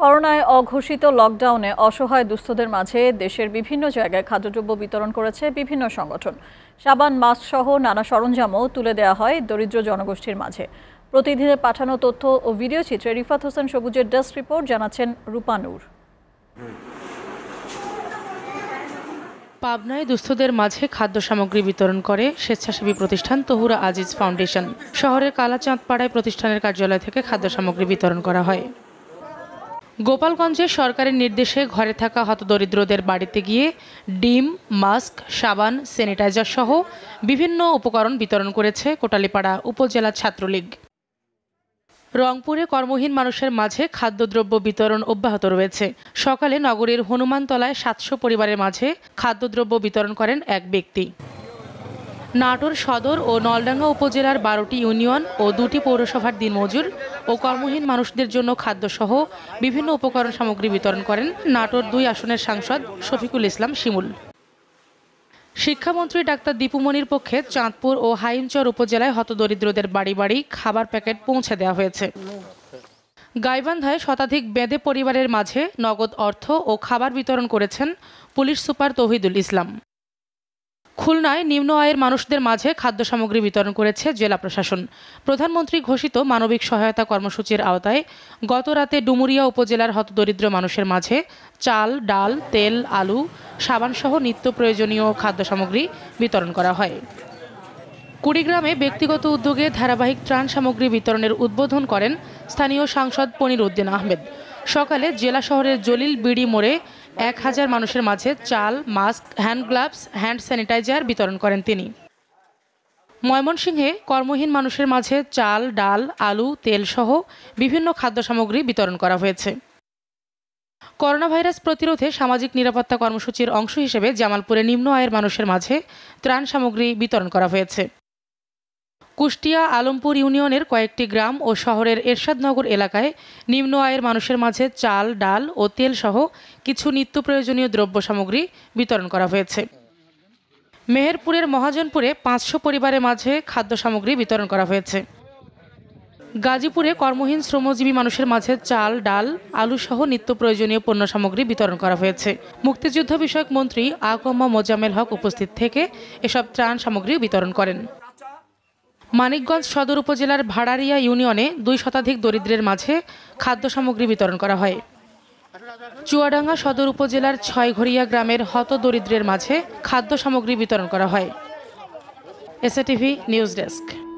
করোনায় অঘোষিত লকডাউনে অসহায় দুস্থদের মাঝে দেশের বিভিন্ন জায়গায় খাদ্যদ্রব্য বিতরণ করেছে বিভিন্ন সংগঠন। সাবান, মাস্ক সহ নানা সরঞ্জামও তুলে দেওয়া হয় দরিদ্র জনগোষ্ঠীর মাঝে। প্রতিদিনের পাঠানো তথ্য ও ভিডিও চিত্রে রিফাত হোসেন সবুজের ডেস্ক রিপোর্ট জানাচ্ছেন রূপানুর পাবনায় দুস্থদের মাঝে খাদ্য সামগ্রী বিতরণ করে স্বেচ্ছাসেবী প্রতিষ্ঠান তহুরা আজিজ ফাউন্ডেশন। শহরের কালাচাঁদপাড়ায় প্রতিষ্ঠানের কার্যালয় থেকে খাদ্য সামগ্রী বিতরণ করা হয়। গোপালগঞ্জে সরকারের নির্দেশে ঘরে থাকা হতদরিদ্রদের বাড়িতে গিয়ে ডিম, মাস্ক, সাবান, স্যানিটাইজার সহ বিভিন্ন উপকরণ বিতরণ করেছে কোটালীপাড়া উপজেলা ছাত্রলীগ। রংপুরে কর্মহীন মানুষের মাঝে খাদ্যদ্রব্য বিতরণ অব্যাহত রয়েছে। সকালে নগরীর হনুমানতলায় সাতশো পরিবারের মাঝে খাদ্যদ্রব্য বিতরণ করেন এক ব্যক্তি। নাটোর সদর ও নলডাঙ্গা উপজেলার বারোটি ইউনিয়ন ও দুটি পৌরসভার দিনমজুর ও কর্মহীন মানুষদের জন্য খাদ্যসহ বিভিন্ন উপকরণ সামগ্রী বিতরণ করেন নাটোর দুই আসনের সাংসদ শফিকুল ইসলাম শিমুল। শিক্ষামন্ত্রী ডাক্তার দীপুমণির পক্ষে চাঁদপুর ও হাইমচর উপজেলায় হতদরিদ্রদের বাড়ি বাড়ি খাবার প্যাকেট পৌঁছে দেওয়া হয়েছে। গাইবান্ধায় শতাধিক বেদে পরিবারের মাঝে নগদ অর্থ ও খাবার বিতরণ করেছেন পুলিশ সুপার তৌহিদুল ইসলাম। খুলনায় নিম্ন আয়ের মানুষদের মাঝে খাদ্য সামগ্রী বিতরণ করেছে জেলা প্রশাসন। প্রধানমন্ত্রী ঘোষিত মানবিক সহায়তা কর্মসূচির আওতায় গতরাতে ডুমুরিয়া উপজেলার হতদরিদ্র মানুষের মাঝে চাল, ডাল, তেল, আলু সাবানসহ নিত্য প্রয়োজনীয় খাদ্য সামগ্রী বিতরণ করা হয়। কুড়িগ্রামে ব্যক্তিগত উদ্যোগে ধারাবাহিক ত্রাণ সামগ্রী বিতরণের উদ্বোধন করেন স্থানীয় সাংসদ পনির উদ্দিন আহমেদ। সকালে জেলা শহরের জলিল বিড়ি মোড়ে এক হাজার মানুষের মাঝে চাল, mask, hand gloves, hand sanitiser বিতরণ করেন তিনি। ময়মনসিংহে কর্মহীন মানুষের মাঝে চাল, ডাল, আলু, তেল সহ বিভিন্ন খাদ্য সামগ্রী বিতরণ করা হয়েছে। করোনা ভাইরাস প্রতিরোধে সামাজিক নিরাপত্তা কর্মসূচির অংশ হিসেবে জামালপুরে নিম্ন আয়ের মানুষের মাঝে ত্রাণ সামগ্রী বিতরণ করা হয়েছে। কুষ্টিয়া আলমপুর ইউনিয়নের কয়েকটি গ্রাম ও শহরের এরশাদনগর এলাকায় নিম্ন আয়ের মানুষের মাঝে চাল, ডাল ও তেল সহ কিছু নিত্য প্রয়োজনীয় দ্রব্য সামগ্রী বিতরণ করা হয়েছে। মেহেরপুরের মহাজনপুরে পাঁচশো পরিবারের মাঝে খাদ্য সামগ্রী বিতরণ করা হয়েছে। গাজীপুরে কর্মহীন শ্রমজীবী মানুষের মাঝে চাল, ডাল, আলু সহ নিত্য প্রয়োজনীয় পণ্য সামগ্রী বিতরণ করা হয়েছে। মুক্তিযুদ্ধ বিষয়ক মন্ত্রী আকম্মা মোজাম্মেল হক উপস্থিত থেকে এসব ত্রাণ সামগ্রী বিতরণ করেন। মানিকগঞ্জ সদর উপজেলার ভাড়ারিয়া ইউনিয়নে দুই শতাধিক দরিদ্রের মাঝে খাদ্য সামগ্রী বিতরণ করা হয়। চুয়াডাঙ্গা সদর উপজেলার ছয়ঘরিয়া গ্রামের হত দরিদ্রের মাঝে খাদ্য সামগ্রী বিতরণ করা হয়। SATV news desk